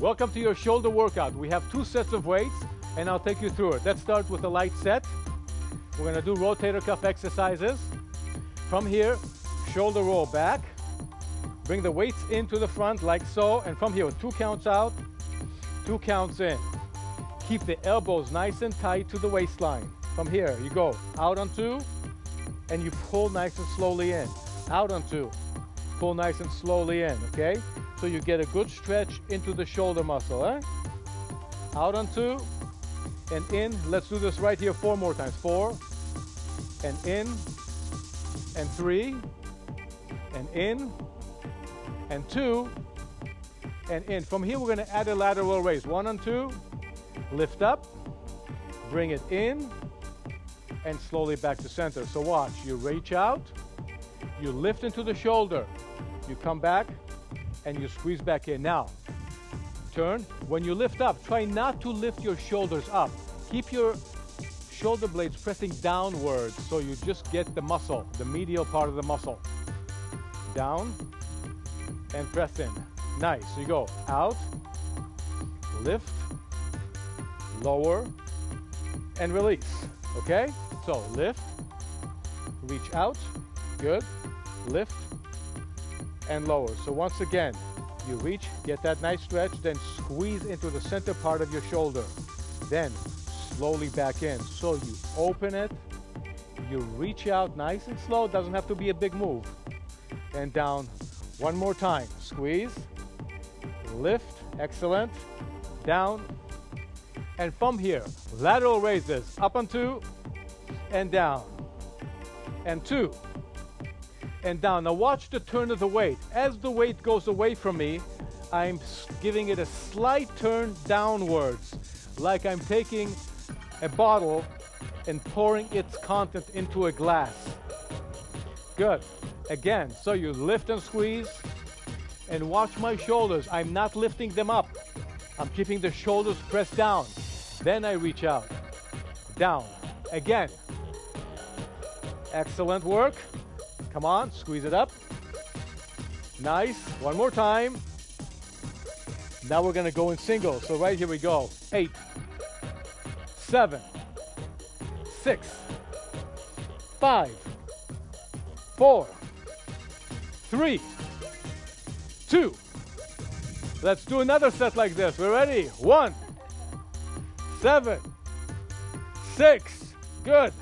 Welcome to your shoulder workout. We have two sets of weights and I'll take you through it. Let's start with a light set. We're gonna do rotator cuff exercises. From here, shoulder roll back. Bring the weights into the front like so. And from here, two counts out, two counts in. Keep the elbows nice and tight to the waistline. From here, you go out on two, and you pull nice and slowly in. Out on two, pull nice and slowly in, okay? So you get a good stretch into the shoulder muscle, eh? Out on two, and in. Let's do this right here four more times. Four, and in, and three, and in, and two, and in. From here, we're gonna add a lateral raise. One on two, lift up, bring it in, and slowly back to center. So watch, you reach out, you lift into the shoulder, you come back, and you squeeze back in. Now, turn. When you lift up, try not to lift your shoulders up. Keep your shoulder blades pressing downwards so you just get the muscle, the medial part of the muscle. Down and press in. Nice. You go out, lift, lower, and release. Okay? So lift, reach out, good, lift, and lower. So once again, you reach, get that nice stretch, then squeeze into the center part of your shoulder. Then slowly back in. So you open it, you reach out nice and slow, doesn't have to be a big move. And down one more time. Squeeze, lift, excellent, down, and from here, lateral raises, up on two, and down, and two, and down. Now watch the turn of the weight. As the weight goes away from me, I'm giving it a slight turn downwards, like I'm taking a bottle and pouring its content into a glass. Good. Again, so you lift and squeeze and watch my shoulders. I'm not lifting them up. I'm keeping the shoulders pressed down. Then I reach out. Down. Again. Excellent work. Come on, squeeze it up. Nice. One more time. Now we're gonna go in singles. So right here we go. Eight, seven, six, five, four, three, two. Let's do another set like this. We're ready. One, seven, six, good,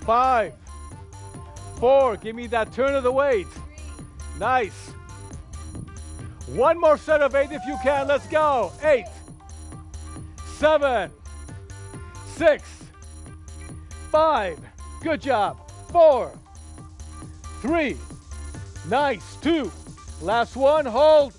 five, four. Give me that turn of the weight. Nice. One more set of eight if you can. Let's go. Eight, seven, six, five. Good job. Four, three, nice. Two, last one. Hold.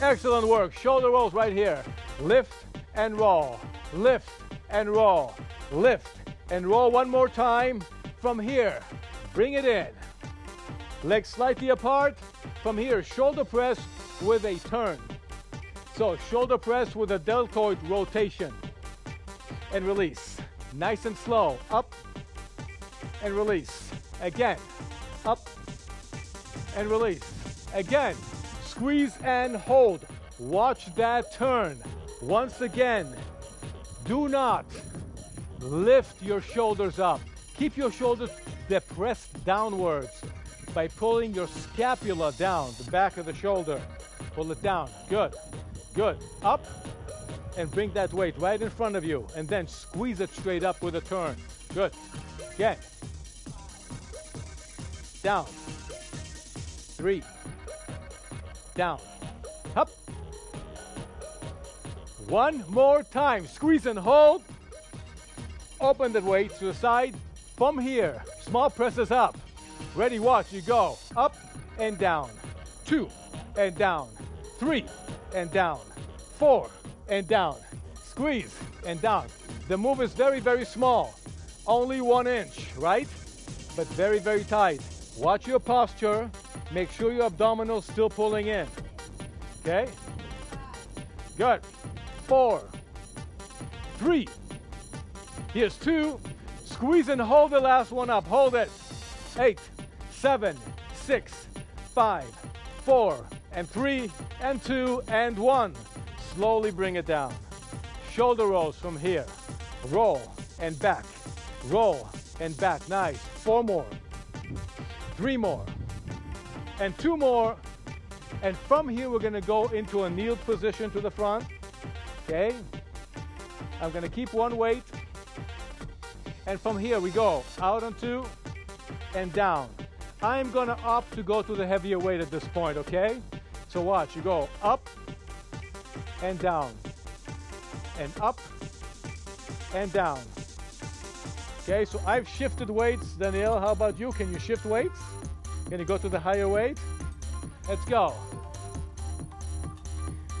Excellent work. Shoulder rolls right here. Lift and roll. Lift and roll. Lift and roll one more time from here. Bring it in. Legs slightly apart. From here, shoulder press with a turn. So shoulder press with a deltoid rotation and release. Nice and slow. Up and release. Again. Up and release. Again. Squeeze and hold. Watch that turn. Once again, do not lift your shoulders up. Keep your shoulders depressed downwards by pulling your scapula down, the back of the shoulder. Pull it down. Good. Good. Up and bring that weight right in front of you and then squeeze it straight up with a turn. Good. Again. Down. Three. Down. Up. One more time. Squeeze and hold. Open the weight to the side. From here, small presses up. Ready, watch, you go. Up and down. Two and down. Three and down. Four and down. Squeeze and down. The move is very, very small. Only one inch, right? But very, very tight. Watch your posture. Make sure your abdominals still pulling in. Okay? Good. Four. Three. Here's two. Squeeze and hold the last one up. Hold it. Eight, seven, six, five, four, and three, and two, and one. slowly bring it down. Shoulder rolls from here. Roll and back. Roll and back. Nice. Four more. Three more. And two more. And from here, we're going to go into a kneeled position to the front. Okay? I'm going to keep one weight. And from here, we go out on two and down. I'm to opt to go to the heavier weight at this point, okay? So watch, you go up and down, and up and down. Okay, so I've shifted weights. Danielle, how about you? Can you shift weights? Can you go to the higher weight? Let's go.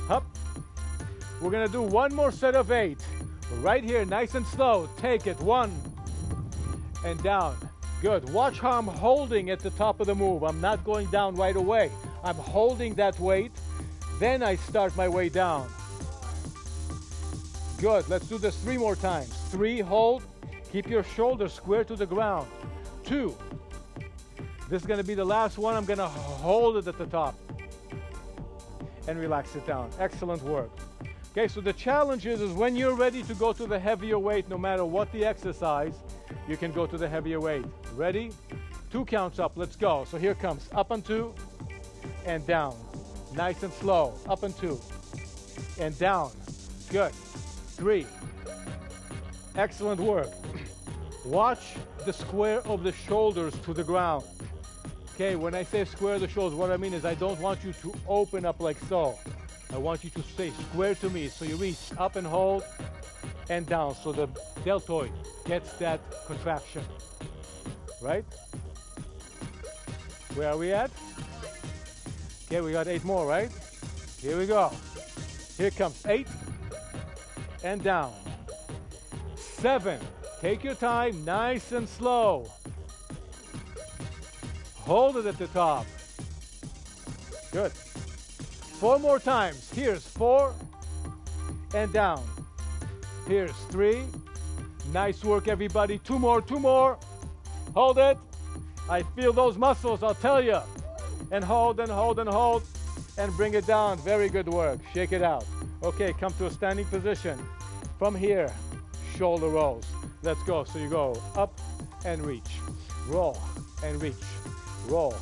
Up. We're gonna do one more set of eight. Right here, nice and slow. Take it. One and down. Good. Watch how I'm holding at the top of the move. I'm not going down right away. I'm holding that weight. Then I start my way down. Good. Let's do this three more times. Three, hold. Keep your shoulders square to the ground. Two. This is going to be the last one. I'm going to hold it at the top and relax it down. Excellent work. Okay, so the challenge is, is when you're ready to go to the heavier weight, no matter what the exercise, you can go to the heavier weight. Ready? Two counts up. Let's go. So here comes up and two and down. Nice and slow. Up and two and down. Good. Three. Excellent work. Watch the square of the shoulders to the ground. Okay, when I say square the shoulders, what I mean is I don't want you to open up like so. I want you to stay square to me. So you reach up and hold and down. So the deltoid gets that contraction. Right? Where are we at? Okay, we got eight more, right? Here we go. Here comes eight and down. Seven. Take your time, nice and slow. Hold it at the top. Good. Four more times. Here's four and down. Here's three. Nice work, everybody. Two more, two more. Hold it. I feel those muscles, I'll tell you. And hold and hold and hold and bring it down. Very good work. Shake it out. Okay, come to a standing position. From here, shoulder rolls. Let's go. So you go up and reach, roll and reach, roll.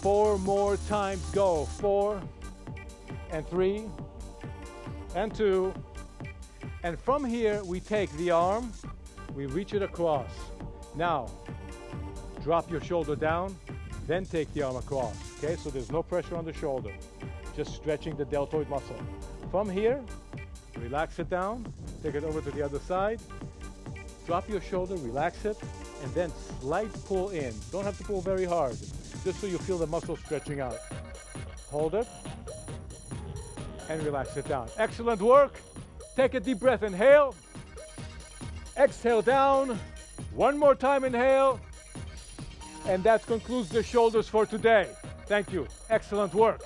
Four more times. Go. Four and three and two. And from here, we take the arm, we reach it across. Now, drop your shoulder down, then take the arm across. Okay, so there's no pressure on the shoulder, just stretching the deltoid muscle. From here, relax it down, take it over to the other side, drop your shoulder, relax it, and then slight pull in. Don't have to pull very hard, just so you feel the muscle stretching out. Hold it, and relax it down. Excellent work. Take a deep breath, inhale, exhale down, one more time inhale, and that concludes the shoulders for today. Thank you. Excellent work.